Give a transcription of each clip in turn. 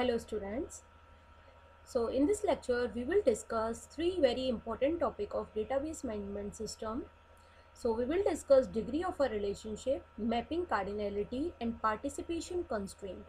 Hello students. So in this lecture we will discuss three very important topic of database management system. So we will discuss degree of a relationship, mapping cardinality and participation constraint.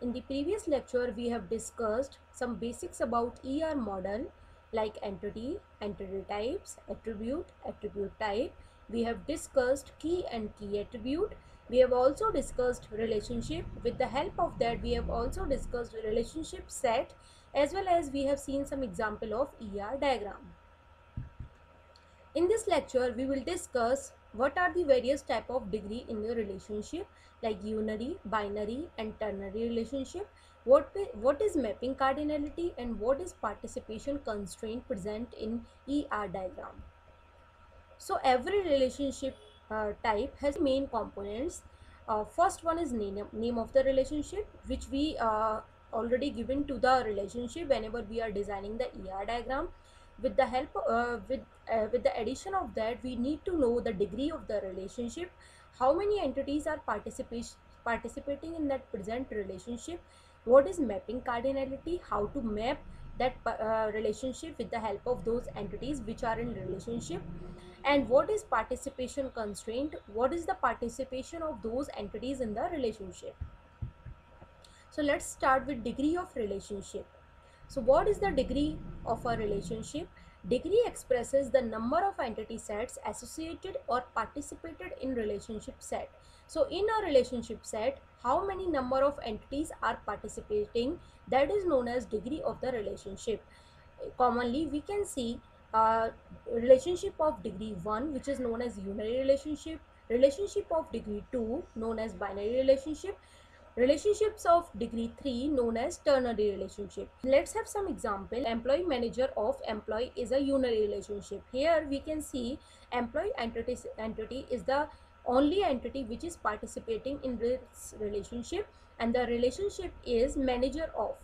In the previous lecture we have discussed some basics about ER model like entity, entity types, attribute, attribute type. We have discussed key and key attribute we have also discussed relationship with the help of that we have also discussed relationship set as well as we have seen some example of ER diagram. In this lecture we will discuss what are the various type of degree in the relationship like unary, binary and ternary relationship what what is mapping cardinality and what is participation constraint present in ER diagram. So every relationship uh, type has main components. Uh, first one is name, name of the relationship which we uh, already given to the relationship whenever we are designing the ER diagram. With the help uh, with uh, with the addition of that we need to know the degree of the relationship, how many entities are participation participating in that present relationship, what is mapping cardinality, how to map that uh, relationship with the help of those entities which are in relationship? And what is participation constraint? What is the participation of those entities in the relationship? So let's start with degree of relationship. So what is the degree of a relationship degree expresses the number of entity sets associated or participated in relationship set. So in a relationship set how many number of entities are participating? That is known as degree of the relationship. Commonly we can see uh, relationship of degree 1 which is known as unary relationship relationship of degree 2 known as binary relationship relationships of degree 3 known as ternary relationship. Let's have some example. Employee manager of employee is a unary relationship. Here we can see employee entity entity is the only entity which is participating in this relationship. And the relationship is manager of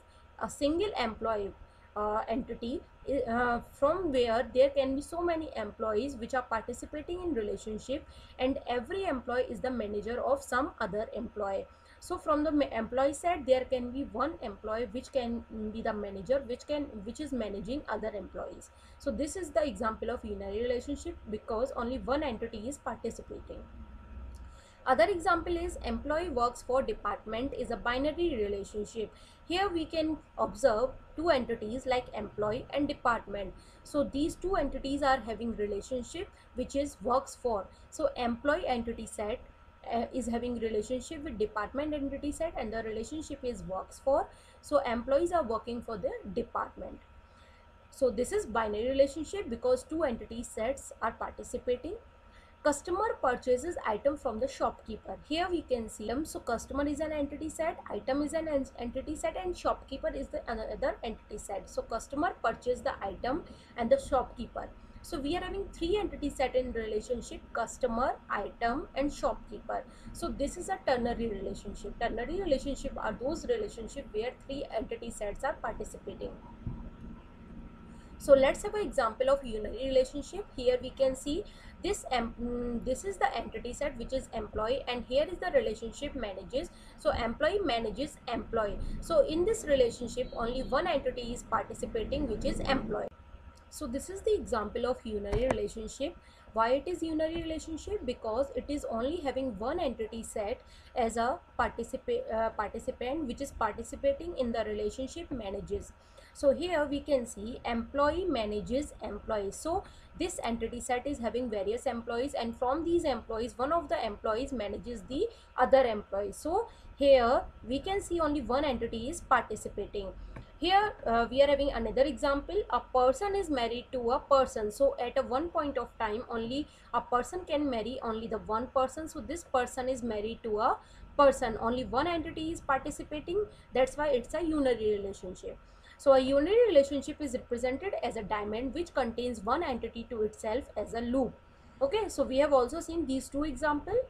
a single employee uh, entity uh, from where there can be so many employees which are participating in relationship. And every employee is the manager of some other employee so from the employee side there can be one employee which can be the manager which can which is managing other employees so this is the example of unary relationship because only one entity is participating other example is employee works for department is a binary relationship. Here we can observe two entities like employee and department. So these two entities are having relationship which is works for. So employee entity set uh, is having relationship with department entity set and the relationship is works for. So employees are working for the department. So this is binary relationship because two entity sets are participating customer purchases item from the shopkeeper here we can see them so customer is an entity set item is an entity set and shopkeeper is the another entity set so customer purchase the item and the shopkeeper so we are having three entity set in relationship customer item and shopkeeper. So this is a ternary relationship. Ternary relationship are those relationship where three entity sets are participating. So let's have an example of unary relationship. Here we can see this mm, this is the entity set which is employee and here is the relationship manages. So employee manages employee. So in this relationship only one entity is participating which is employee so this is the example of unary relationship. Why it is unary relationship? Because it is only having one entity set as a participate uh, participant which is participating in the relationship manages. So here we can see employee manages employees. So this entity set is having various employees and from these employees one of the employees manages the other employees. So here we can see only one entity is participating here uh, we are having another example. A person is married to a person. So at a one point of time only a person can marry only the one person. So this person is married to a person. Only one entity is participating. That's why it's a unary relationship. So a unary relationship is represented as a diamond which contains one entity to itself as a loop. Okay, so we have also seen these two examples.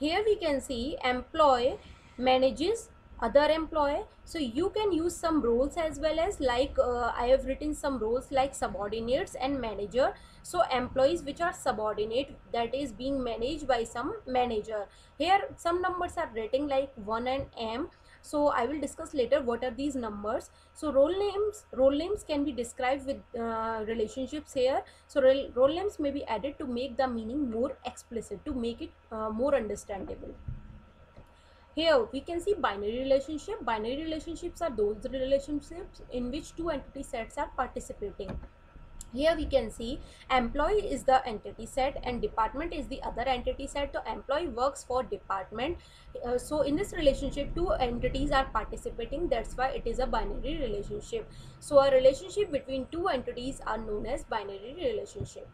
Here we can see employee manages other employee so you can use some roles as well as like uh, i have written some roles like subordinates and manager. So employees which are subordinate that is being managed by some manager. Here some numbers are written like 1 and m. So i will discuss later what are these numbers. So role names role names can be described with uh, relationships here. So role, role names may be added to make the meaning more explicit to make it uh, more understandable here we can see binary relationship. Binary relationships are those relationships in which two entity sets are participating. Here we can see employee is the entity set and department is the other entity set. So employee works for department. Uh, so in this relationship two entities are participating. That's why it is a binary relationship. So a relationship between two entities are known as binary relationship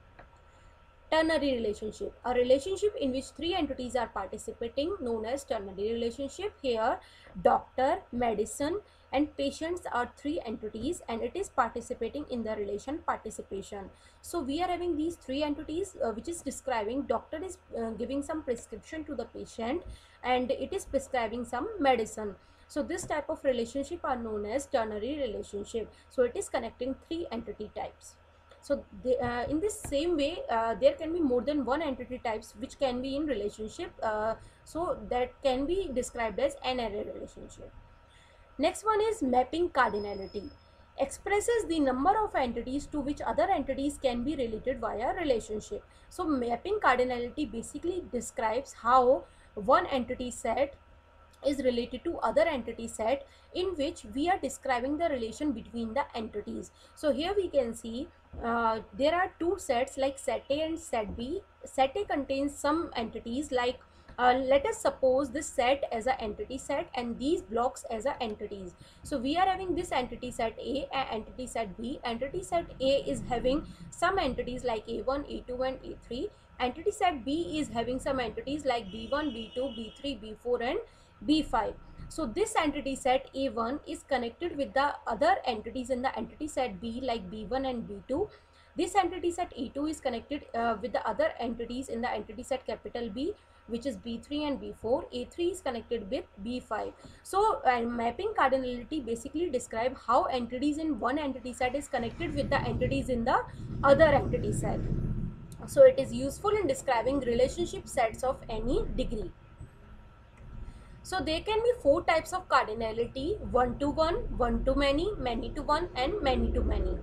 ternary relationship a relationship in which three entities are participating known as ternary relationship. Here doctor medicine and patients are three entities and it is participating in the relation participation. So we are having these three entities uh, which is describing doctor is uh, giving some prescription to the patient and it is prescribing some medicine. So this type of relationship are known as ternary relationship. So it is connecting three entity types so they, uh, in this same way uh, there can be more than one entity types which can be in relationship uh, so that can be described as n-ary relationship Next one is mapping cardinality. Expresses the number of entities to which other entities can be related via relationship. So mapping cardinality basically describes how one entity set is related to other entity set in which we are describing the relation between the entities. So here we can see uh, there are two sets like set A and set B. Set A contains some entities like uh, let us suppose this set as an entity set and these blocks as a entities so we are having this entity set a and entity set b entity set a is having some entities like a1 a2 and a3 entity set b is having some entities like b1 b2 b3 b4 and b5 so this entity set a1 is connected with the other entities in the entity set b like b1 and b2 this entity set a2 is connected uh, with the other entities in the entity set capital b which is B3 and B4. A3 is connected with B5. So uh, mapping cardinality basically describe how entities in one entity set is connected with the entities in the other entity set. So it is useful in describing relationship sets of any degree. So there can be four types of cardinality, one to one, one to many, many to one and many to many.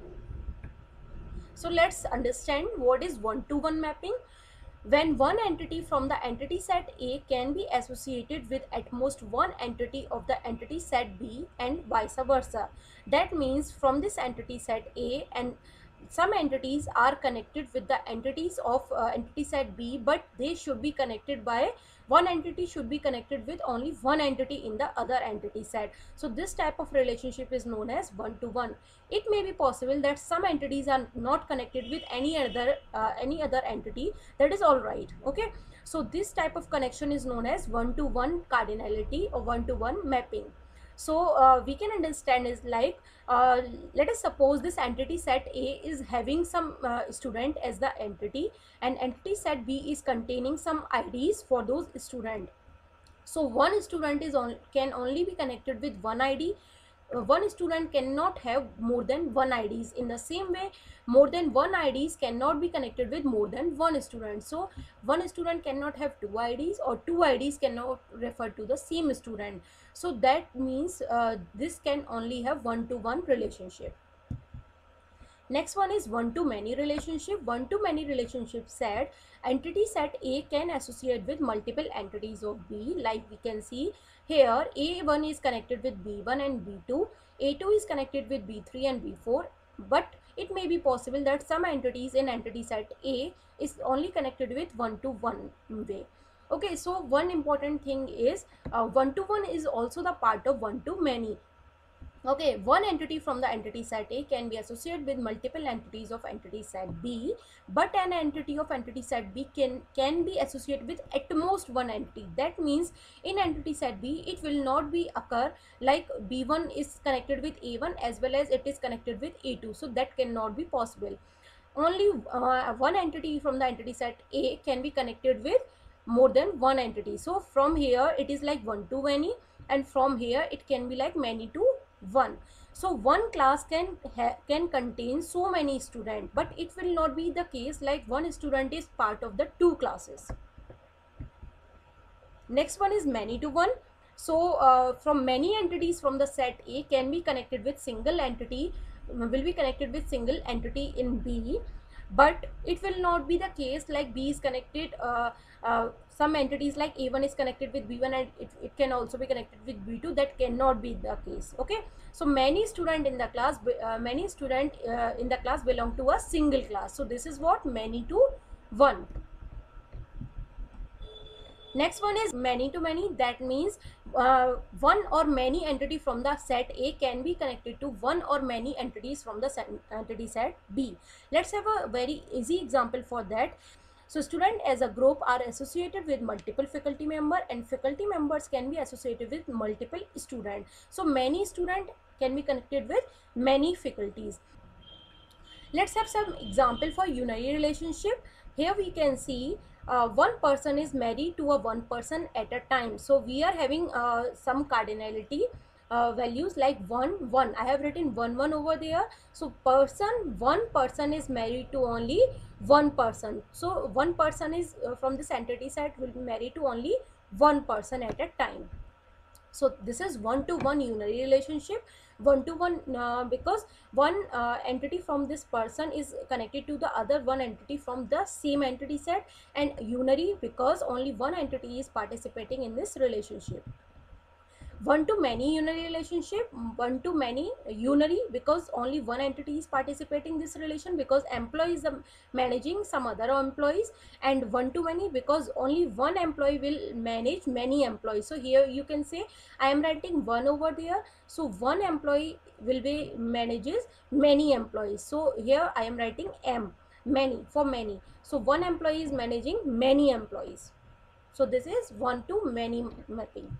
So let's understand what is one to one mapping when one entity from the entity set A can be associated with at most one entity of the entity set B and vice versa. That means from this entity set A and some entities are connected with the entities of uh, entity set B but they should be connected by one entity should be connected with only one entity in the other entity set. So this type of relationship is known as one to one. It may be possible that some entities are not connected with any other uh, any other entity that is all right okay. So this type of connection is known as one to one cardinality or one to one mapping so uh, we can understand is like uh, let us suppose this entity set a is having some uh, student as the entity and entity set b is containing some ids for those student so one student is on can only be connected with one id uh, one student cannot have more than one IDs. In the same way, more than one IDs cannot be connected with more than one student. So, one student cannot have two IDs or two IDs cannot refer to the same student. So, that means uh, this can only have one-to-one -one relationship. Next one is one-to-many relationship. One-to-many relationship set entity set A can associate with multiple entities of B like we can see here A1 is connected with B1 and B2, A2 is connected with B3 and B4 but it may be possible that some entities in entity set A is only connected with one to one way. Okay, so one important thing is uh, one to one is also the part of one to many okay one entity from the entity set a can be associated with multiple entities of entity set b but an entity of entity set b can can be associated with at most one entity. That means in entity set b it will not be occur like b1 is connected with a1 as well as it is connected with a2 so that cannot be possible. Only uh, one entity from the entity set a can be connected with more than one entity. So from here it is like one to many and from here it can be like many to 1 so one class can can contain so many students but it will not be the case like one student is part of the two classes. Next one is many to one. So uh, from many entities from the set a can be connected with single entity will be connected with single entity in b but it will not be the case like b is connected uh, uh, some entities like a1 is connected with b1 and it, it can also be connected with b2 that cannot be the case okay? So many student in the class uh, many student uh, in the class belong to a single class. So this is what many to one next one is many to many. That means uh, one or many entity from the set a can be connected to one or many entities from the set, entity set b. Let's have a very easy example for that. So student as a group are associated with multiple faculty member and faculty members can be associated with multiple student. So many student can be connected with many faculties. Let's have some example for unary relationship. Here we can see uh, one person is married to a one person at a time. So we are having uh, some cardinality uh, values like 1 1 i have written 1 1 over there. So person one person is married to only one person. So one person is uh, from this entity set will be married to only one person at a time so this is one to one unary relationship one to one uh, because one uh, entity from this person is connected to the other one entity from the same entity set and unary because only one entity is participating in this relationship one to many unary relationship mm, one to many unary because only one entity is participating this relation because employee is managing some other employees and one to many because only one employee will manage many employees. So here you can say i am writing one over there so one employee will be manages many employees. So here i am writing m many for many. So one employee is managing many employees. So this is one to many mapping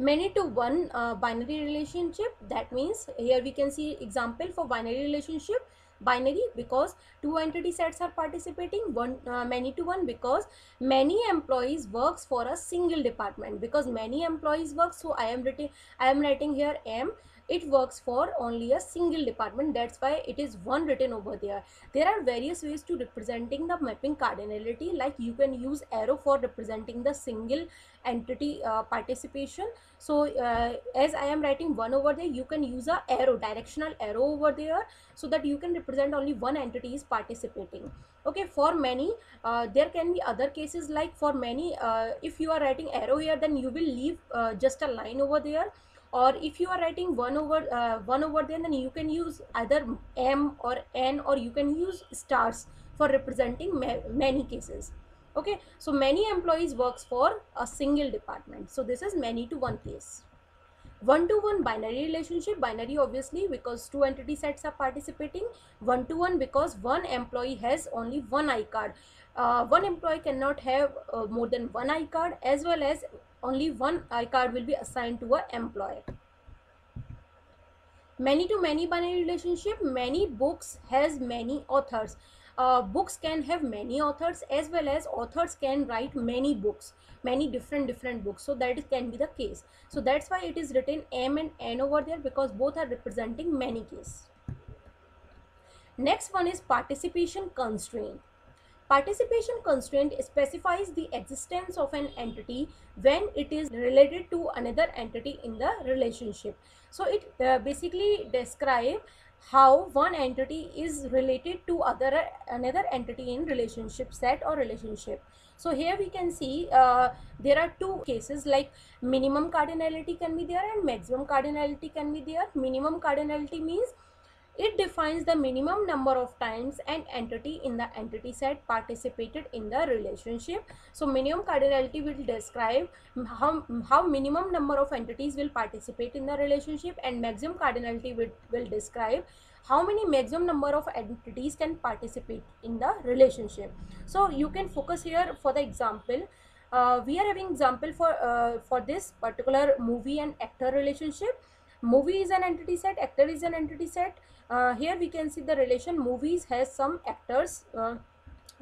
many to one uh, binary relationship. That means here we can see example for binary relationship. Binary because two entity sets are participating one uh, many to one because many employees works for a single department. Because many employees work so i am writing i am writing here m it works for only a single department. That's why it is one written over there. There are various ways to representing the mapping cardinality like you can use arrow for representing the single entity uh, participation. So uh, as i am writing one over there you can use a arrow directional arrow over there so that you can represent only one entity is participating. Okay for many uh, there can be other cases like for many uh, if you are writing arrow here then you will leave uh, just a line over there or if you are writing one over uh, one over there then you can use either m or n or you can use stars for representing ma many cases. Okay? So many employees works for a single department. So this is many to one case. One to one binary relationship binary obviously because two entity sets are participating. One to one because one employee has only one i card. Uh, one employee cannot have uh, more than one i card as well as only one iCard will be assigned to a employee. Many to many binary relationship, many books has many authors. Uh, books can have many authors as well as authors can write many books many different different books so that can be the case so that's why it is written m and n over there because both are representing many case next one is participation constraint Participation constraint specifies the existence of an entity when it is related to another entity in the relationship. So it uh, basically describe how one entity is related to other another entity in relationship set or relationship. So here we can see uh, there are two cases like minimum cardinality can be there and maximum cardinality can be there. Minimum cardinality means it defines the minimum number of times an entity in the entity set participated in the relationship. So minimum cardinality will describe how, how minimum number of entities will participate in the relationship and maximum cardinality will, will describe how many maximum number of entities can participate in the relationship. So you can focus here for the example. Uh, we are having example for uh, for this particular movie and actor relationship movie is an entity set actor is an entity set uh, here we can see the relation movies has some actors uh,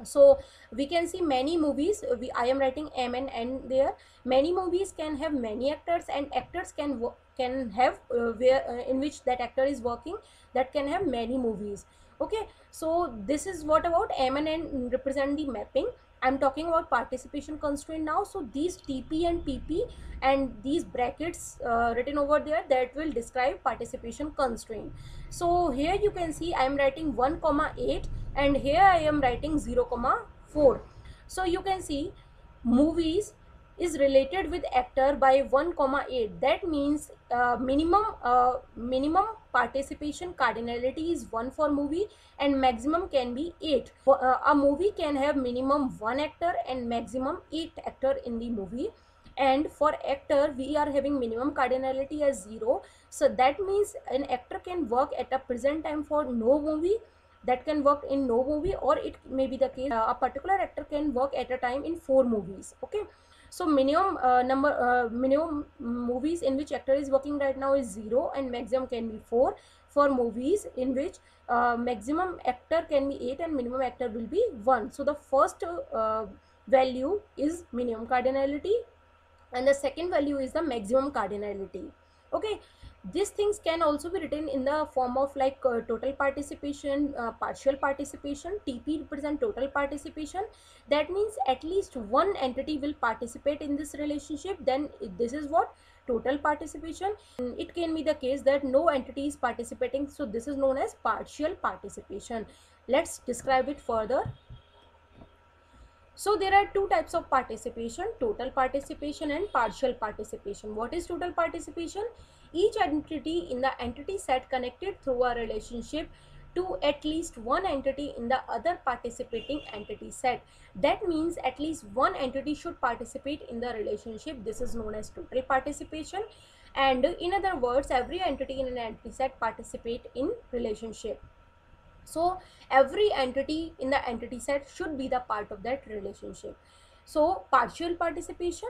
so we can see many movies. We i am writing m and n there. Many movies can have many actors and actors can can have uh, where uh, in which that actor is working that can have many movies. Okay so this is what about m and n represent the mapping i'm talking about participation constraint now. So these tp and pp and these brackets uh, written over there that will describe participation constraint. So here you can see i am writing 1 comma 8 and here I am writing 0 comma 4 so you can see movies is related with actor by 1 comma 8 that means uh, minimum uh, minimum participation cardinality is 1 for movie and maximum can be 8 uh, a movie can have minimum 1 actor and maximum 8 actor in the movie. And for actor we are having minimum cardinality as 0 so that means an actor can work at a present time for no movie that can work in no movie or it may be the case uh, a particular actor can work at a time in four movies. Okay so minimum uh, number uh, minimum movies in which actor is working right now is zero and maximum can be four. For movies in which uh, maximum actor can be eight and minimum actor will be one. So the first uh, value is minimum cardinality and the second value is the maximum cardinality. Okay these things can also be written in the form of like uh, total participation uh, partial participation tp represent total participation. That means at least one entity will participate in this relationship. Then this is what? Total participation. It can be the case that no entity is participating so this is known as partial participation. Let's describe it further. So there are two types of participation, total participation and partial participation. What is total participation? Each entity in the entity set connected through a relationship to at least one entity in the other participating entity set. That means at least one entity should participate in the relationship. This is known as total participation. And in other words, every entity in an entity set participate in relationship. So every entity in the entity set should be the part of that relationship. So partial participation,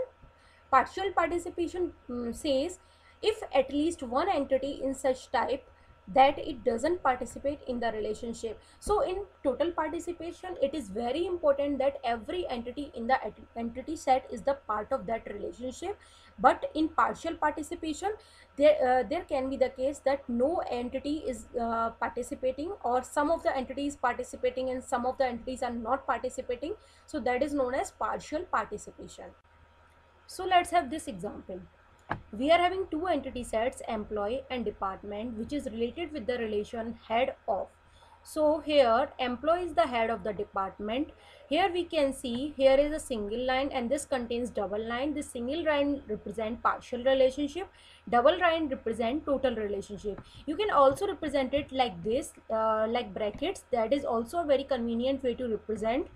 partial participation um, says if at least one entity in such type that it doesn't participate in the relationship. So in total participation it is very important that every entity in the entity set is the part of that relationship. But in partial participation there uh, there can be the case that no entity is uh, participating or some of the entities participating and some of the entities are not participating. So that is known as partial participation. So let's have this example we are having two entity sets employee and department which is related with the relation head of. So here employee is the head of the department. Here we can see here is a single line and this contains double line. This single line represent partial relationship. Double line represent total relationship. You can also represent it like this uh, like brackets. That is also a very convenient way to represent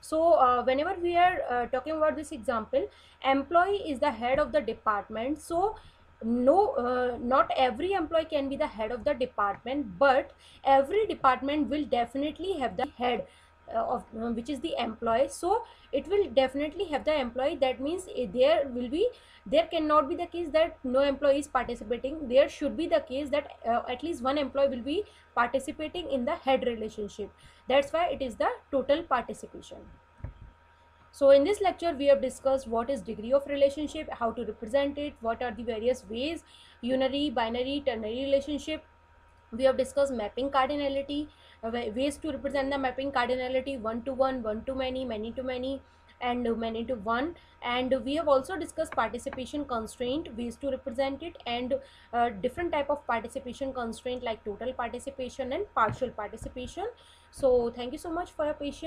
so uh, whenever we are uh, talking about this example employee is the head of the department. So no uh, not every employee can be the head of the department but every department will definitely have the head of uh, which is the employee. So it will definitely have the employee. That means uh, there will be there cannot be the case that no employee is participating. There should be the case that uh, at least one employee will be participating in the head relationship. That's why it is the total participation. So in this lecture we have discussed what is degree of relationship how to represent it what are the various ways unary binary ternary relationship. We have discussed mapping cardinality uh, ways to represent the mapping cardinality one to one one to many many to many and many to one. And we have also discussed participation constraint ways to represent it and uh, different type of participation constraint like total participation and partial participation. So thank you so much for your patience